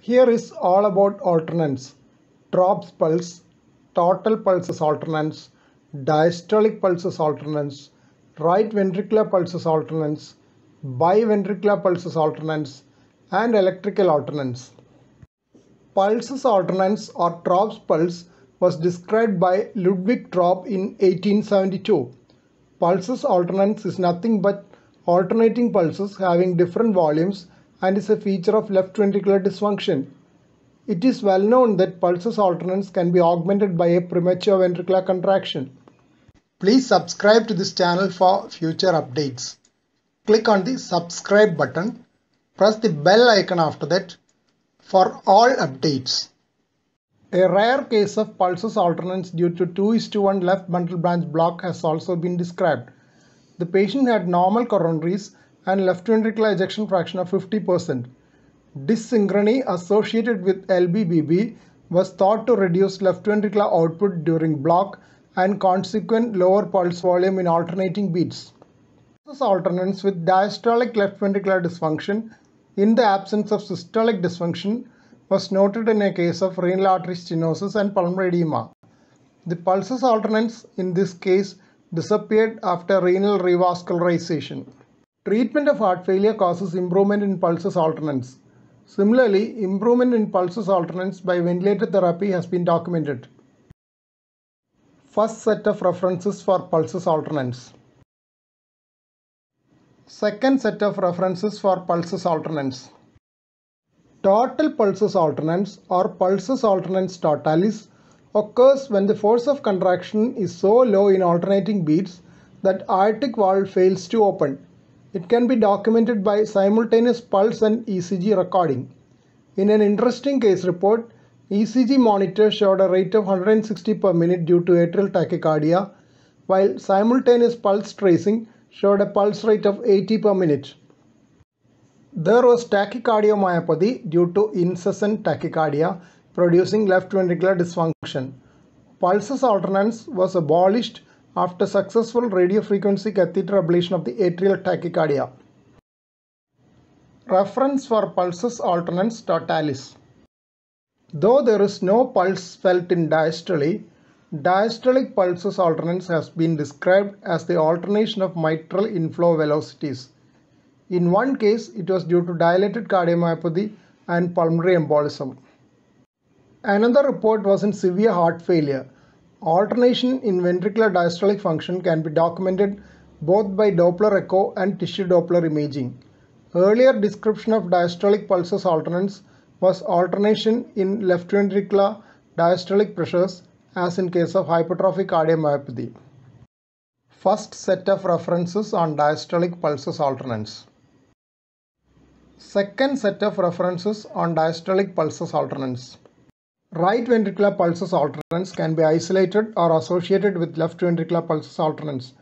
Here is all about alternans, Traube's pulse, total pulsus alternans, diastolic pulsus alternans, right ventricular pulsus alternans, biventricular pulsus alternans, and electrical alternans. Pulsus alternans or Traube's pulse was described by Ludwig Traube in 1872. Pulsus alternans is nothing but alternating pulses having different volumes and is a feature of left ventricular dysfunction. It is well known that pulsus alternans can be augmented by a premature ventricular contraction. Please subscribe to this channel for future updates. Click on the subscribe button. Press the bell icon after that for all updates. A rare case of pulsus alternans due to 2 is to 1 left bundle branch block has also been described. The patient had normal coronaries and left ventricular ejection fraction of 50%. Dyssynchrony associated with LBBB was thought to reduce left ventricular output during block and consequent lower pulse volume in alternating beats. Pulsus alternans with diastolic left ventricular dysfunction in the absence of systolic dysfunction was noted in a case of renal artery stenosis and pulmonary edema. The pulsus alternans in this case disappeared after renal revascularization. Treatment of heart failure causes improvement in pulsus alternans. Similarly, improvement in pulsus alternans by ventilator therapy has been documented. First set of references for pulsus alternans. Second set of references for pulsus alternans. Total pulsus alternans or pulsus alternans totalis occurs when the force of contraction is so low in alternating beats that aortic valve fails to open. It can be documented by simultaneous pulse and ECG recording. In an interesting case report, ECG monitor showed a rate of 160 per minute due to atrial tachycardia, while simultaneous pulse tracing showed a pulse rate of 80 per minute. There was tachycardiomyopathy due to incessant tachycardia producing left ventricular dysfunction. Pulsus alternans was abolished after successful radiofrequency catheter ablation of the atrial tachycardia. Reference for pulsus alternans totalis. Though there is no pulse felt in diastole, diastolic pulsus alternans has been described as the alternation of mitral inflow velocities. In one case, it was due to dilated cardiomyopathy and pulmonary embolism. Another report was in severe heart failure. Alternation in ventricular diastolic function can be documented both by Doppler echo and tissue Doppler imaging. Earlier description of diastolic pulsus alternans was alternation in left ventricular diastolic pressures as in case of hypertrophic cardiomyopathy. First set of references on diastolic pulsus alternans. Second set of references on diastolic pulsus alternans. Right ventricular pulsus alternans can be isolated or associated with left ventricular pulsus alternans.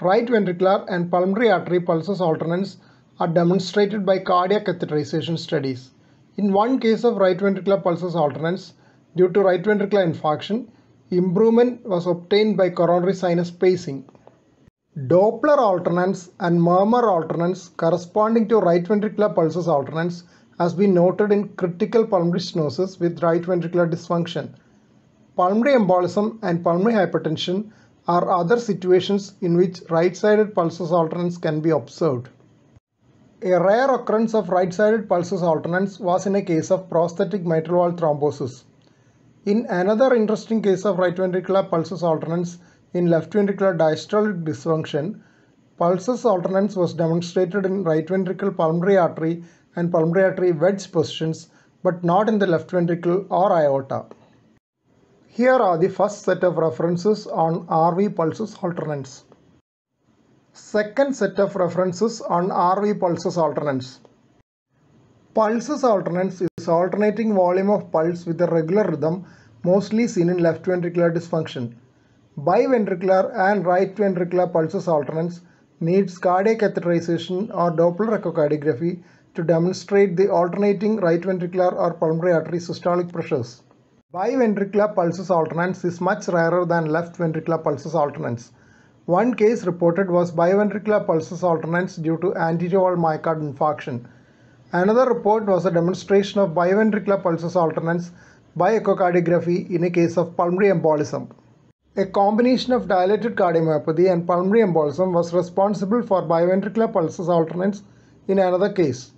Right ventricular and pulmonary artery pulsus alternans are demonstrated by cardiac catheterization studies. In one case of right ventricular pulsus alternans, due to right ventricular infarction, improvement was obtained by coronary sinus pacing. Doppler alternans and murmur alternans corresponding to right ventricular pulsus alternans has been noted in critical pulmonary stenosis with right ventricular dysfunction. Pulmonary embolism and pulmonary hypertension are other situations in which right-sided pulsus alternans can be observed. A rare occurrence of right-sided pulsus alternans was in a case of prosthetic mitral valve thrombosis. In another interesting case of right ventricular pulsus alternans in left ventricular diastolic dysfunction, pulsus alternans was demonstrated in right ventricle pulmonary artery and pulmonary artery wedge positions but not in the left ventricle or aorta. Here are the first set of references on RV pulsus alternans. Second set of references on RV pulsus alternans. Pulsus alternans is alternating volume of pulse with a regular rhythm mostly seen in left ventricular dysfunction. Biventricular and right ventricular pulsus alternans needs cardiac catheterization or Doppler echocardiography to demonstrate the alternating right ventricular or pulmonary artery systolic pressures. Biventricular pulsus alternans is much rarer than left ventricular pulsus alternans. One case reported was biventricular pulsus alternans due to anterior myocardial infarction. Another report was a demonstration of biventricular pulsus alternans by echocardiography in a case of pulmonary embolism. A combination of dilated cardiomyopathy and pulmonary embolism was responsible for biventricular pulsus alternans in another case.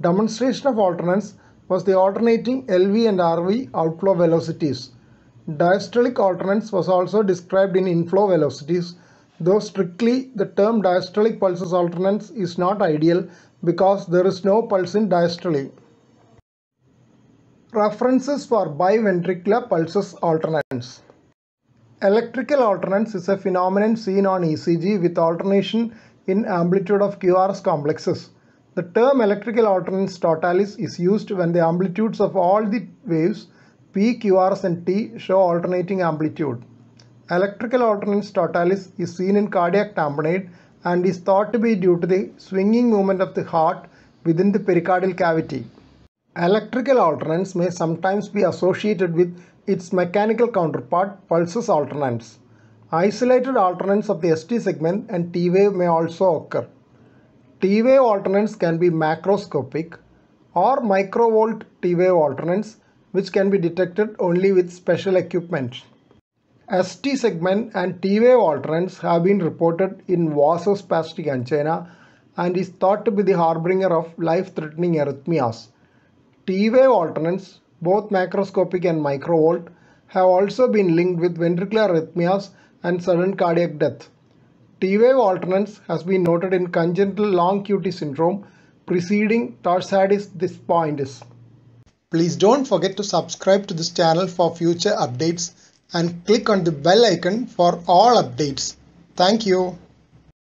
Demonstration of alternans was the alternating LV and RV outflow velocities. Diastolic alternans was also described in inflow velocities, though strictly the term diastolic pulsus alternans is not ideal because there is no pulse in diastole. References for biventricular pulsus alternans. Electrical alternans is a phenomenon seen on ECG with alternation in amplitude of QRS complexes. The term electrical alternans totalis is used when the amplitudes of all the waves P, QRS and T show alternating amplitude. Electrical alternans totalis is seen in cardiac tamponade and is thought to be due to the swinging movement of the heart within the pericardial cavity. Electrical alternans may sometimes be associated with its mechanical counterpart pulsus alternans. Isolated alternans of the ST segment and T wave may also occur. T wave alternans can be macroscopic or microvolt T wave alternans which can be detected only with special equipment. ST segment and T wave alternans have been reported in vasospastic angina and is thought to be the harbinger of life-threatening arrhythmias. T wave alternans, both macroscopic and microvolt, have also been linked with ventricular arrhythmias and sudden cardiac death. T-wave alternans has been noted in congenital long QT syndrome preceding torsades de pointes. Please don't forget to subscribe to this channel for future updates and click on the bell icon for all updates. Thank you.